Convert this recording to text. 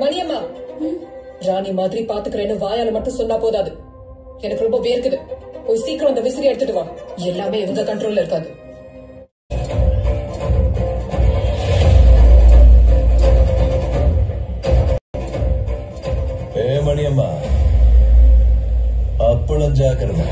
மணியம்மா. ராணி மாதிரி பாத்துக்கிறேன்னு வாயால மட்டும் சொன்னா போதாது. எனக்கு ரொம்ப வேர்க்குது. போய் சீக்கிரம் அந்த விசிறி எடுத்துட்டு வா. எல்லாமே இவங்க கண்ட்ரோல்ல இருக்காது. ஏ மணியம்மா. அப்பளம் ஜாக்கிரதை.